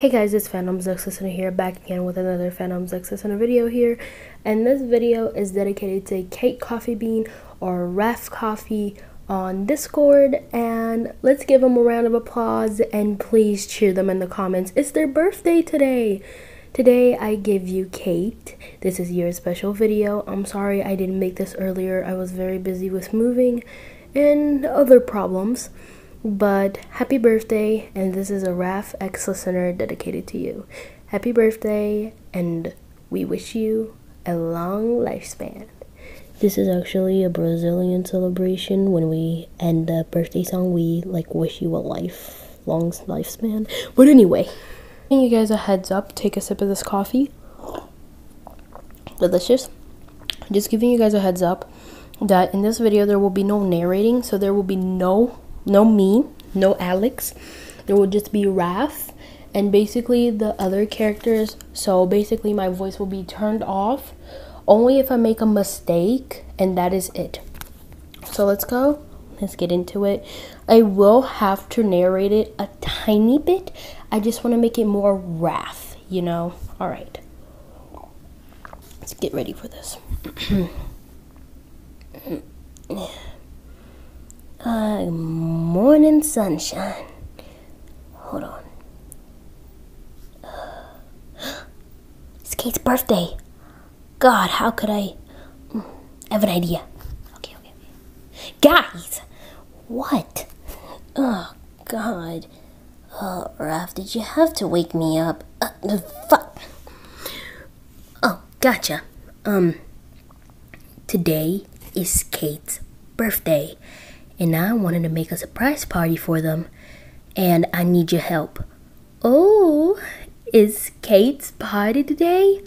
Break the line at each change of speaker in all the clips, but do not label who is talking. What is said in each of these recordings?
Hey guys, it's Phantom Zexus here, back again with another Phantom Zexus video here. And this video is dedicated to Kate Coffee Bean or Raf Coffee on Discord. And let's give them a round of applause and please cheer them in the comments. It's their birthday today. Today I give you Kate. This is your special video. I'm sorry I didn't make this earlier. I was very busy with moving and other problems. But happy birthday, and this is a RAF X listener dedicated to you. Happy birthday, and we wish you a long lifespan. This is actually a Brazilian celebration. When we end the birthday song, we like wish you a life long lifespan. But anyway, giving you guys a heads up, take a sip of this coffee. Delicious. Just giving you guys a heads up that in this video there will be no narrating, so there will be no no me, no Alex. There will just be Raf and basically the other characters. So basically my voice will be turned off only if I make a mistake and that is it. So let's go. Let's get into it. I will have to narrate it a tiny bit. I just want to make it more Raf, you know? All right. Let's get ready for this. Uh, morning sunshine. Hold on. it's Kate's birthday. God, how could I? Hmm, I have an idea. Okay, okay, okay. Guys, what? Oh, God. Oh, Raph, did you have to wake me up? Uh, fuck. Oh, gotcha. Um, today is Kate's birthday and I wanted to make a surprise party for them, and I need your help. Oh, is Kate's party today?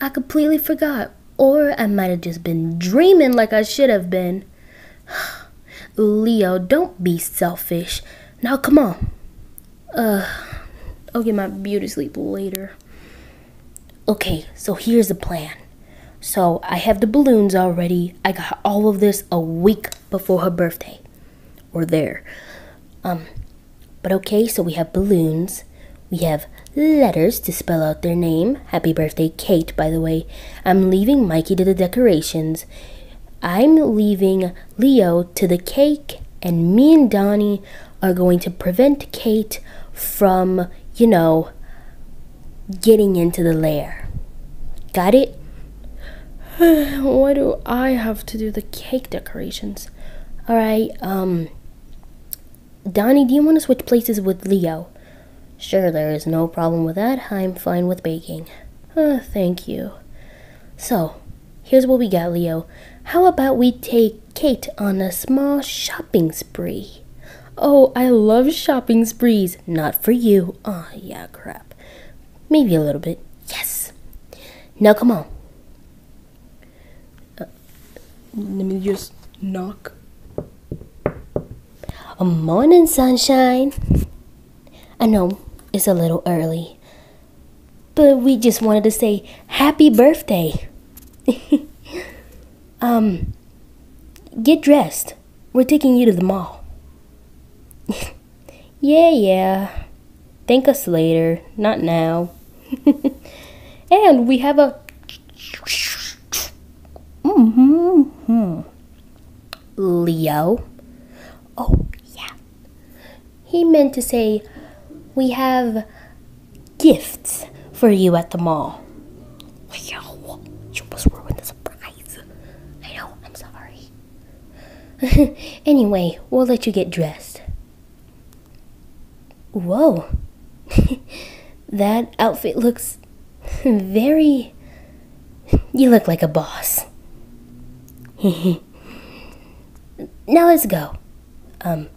I completely forgot, or I might have just been dreaming like I should have been. Leo, don't be selfish. Now come on. Uh, I'll get my beauty sleep later. Okay, so here's the plan. So I have the balloons already. I got all of this a week before her birthday or there. Um, but okay, so we have balloons. We have letters to spell out their name. Happy birthday, Kate, by the way. I'm leaving Mikey to the decorations. I'm leaving Leo to the cake, and me and Donnie are going to prevent Kate from, you know, getting into the lair. Got it? Why do I have to do the cake decorations? Alright, um, Donnie, do you want to switch places with Leo? Sure, there is no problem with that. I'm fine with baking. Uh, thank you. So, here's what we got, Leo. How about we take Kate on a small shopping spree? Oh, I love shopping sprees. Not for you. Oh, yeah, crap. Maybe a little bit. Yes. Now, come on. Uh, let me just knock a morning, sunshine. I know it's a little early, but we just wanted to say happy birthday. um, get dressed. We're taking you to the mall. yeah, yeah. Thank us later, not now. and we have a. Mm-hmm. Leo. Oh, he meant to say, We have gifts for you at the mall. Yo, you must ruin the surprise. I know, I'm sorry. anyway, we'll let you get dressed. Whoa. that outfit looks very. You look like a boss. now let's go. Um,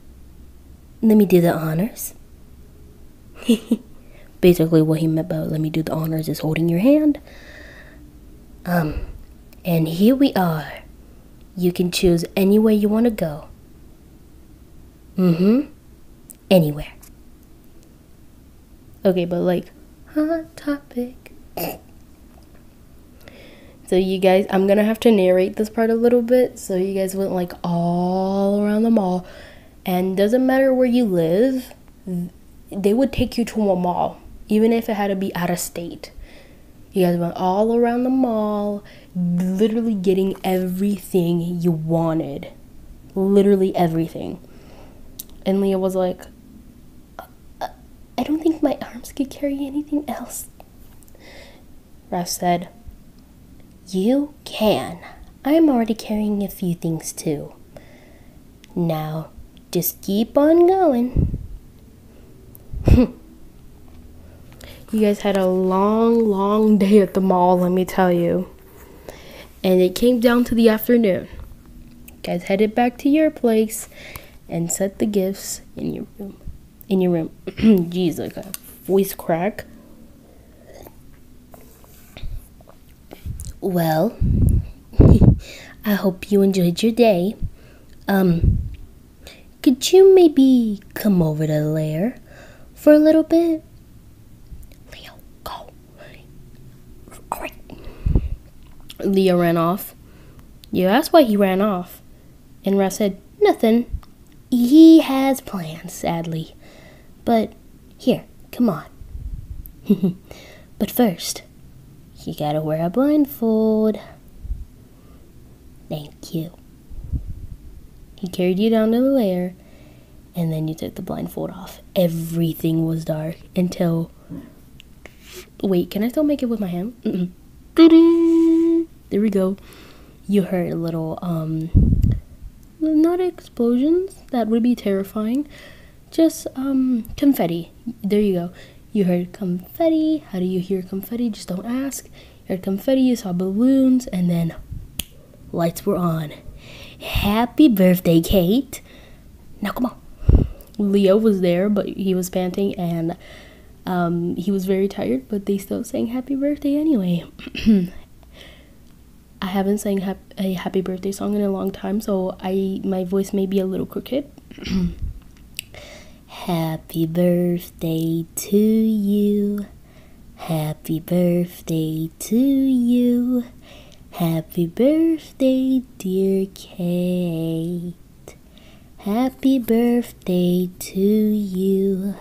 let me do the honors. Basically, what he meant by let me do the honors is holding your hand. Um, and here we are. You can choose any way you want to go. Mm hmm. Anywhere. Okay, but like, hot topic. So you guys, I'm gonna have to narrate this part a little bit, so you guys went like all around the mall and doesn't matter where you live, they would take you to a mall. even if it had to be out of state. You guys went all around the mall, literally getting everything you wanted. Literally everything. And Leo was like, uh, I don't think my arms could carry anything else. Raph said, You can. I'm already carrying a few things too. Now, just keep on going. You guys had a long, long day at the mall, let me tell you. And it came down to the afternoon. You guys headed back to your place and set the gifts in your room. In your room. Jeez, like a voice crack. Well, I hope you enjoyed your day. Um, could you maybe come over to the lair for a little bit? Leo, go. All right. Leo ran off. You asked why he ran off. And Russ said, Nothing. He has plans, sadly. But here, come on. but first, you gotta wear a blindfold. Thank you. He carried you down to the lair, and then you took the blindfold off. Everything was dark until. Wait, can I still make it with my hand? Mm -mm there we go. You heard a little, um, not explosions, that would be terrifying, just, um, confetti. There you go. You heard confetti. How do you hear confetti? Just don't ask. You heard confetti, you saw balloons, and then lights were on. Happy birthday, Kate. Now come on. Leo was there, but he was panting and um, he was very tired, but they still sang happy birthday anyway. I haven't sang hap- a happy birthday song in a long time, so I my voice may be a little crooked. happy birthday to you. Happy birthday to you. Happy birthday, dear Kate. Happy birthday to you.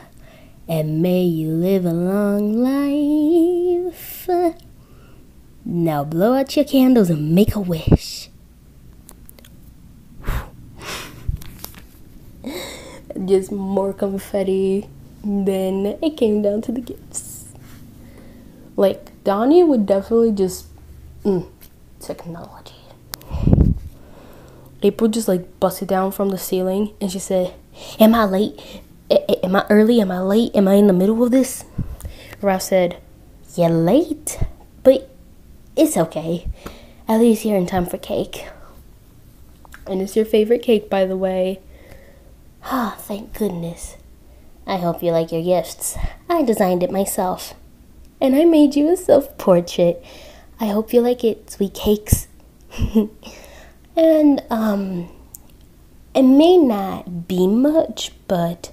And may you live a long life. Now blow out your candles and make a wish. Just more confetti. Then it came down to the gifts. Like, Donnie would definitely just. Mm, technology. April just like busted down from the ceiling and she said, Am I late? A- am I early? Am I late? Am I in the middle of this? Ralph said, You're late, but it's okay. At least you're in time for cake. And it's your favorite cake, by the way. Ah, oh, thank goodness. I hope you like your gifts. I designed it myself. And I made you a self portrait. I hope you like it, sweet cakes. and, um, it may not be much, but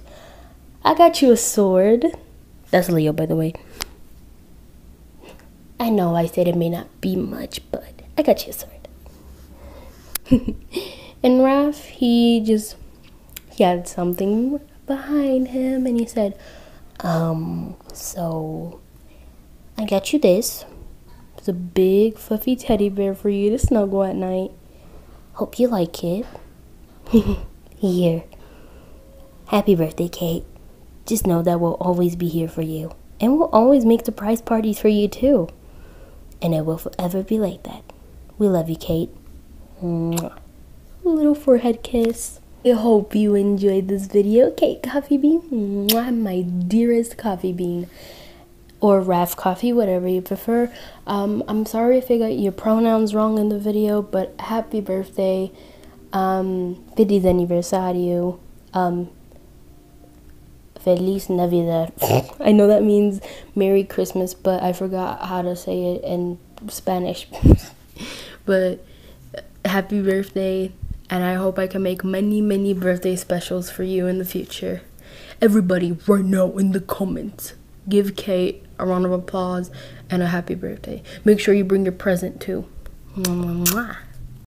I got you a sword. That's Leo, by the way. I know I said it may not be much, but I got you a sword. and Raph, he just he had something behind him and he said, um, so I got you this. It's a big fluffy teddy bear for you to snuggle at night. Hope you like it. here. Happy birthday, Kate. Just know that we'll always be here for you. And we'll always make surprise parties for you, too and it will forever be like that. We love you, Kate. Mwah. Little forehead kiss. I hope you enjoyed this video. Kate Coffee Bean, Mwah, my dearest coffee bean. Or Raf Coffee, whatever you prefer. Um, I'm sorry if I got your pronouns wrong in the video, but happy birthday. Um, feliz aniversario. Um, Feliz Navidad. I know that means Merry Christmas, but I forgot how to say it in Spanish. but happy birthday, and I hope I can make many, many birthday specials for you in the future. Everybody, right now in the comments, give Kate a round of applause and a happy birthday. Make sure you bring your present too. Mwah, mwah, mwah.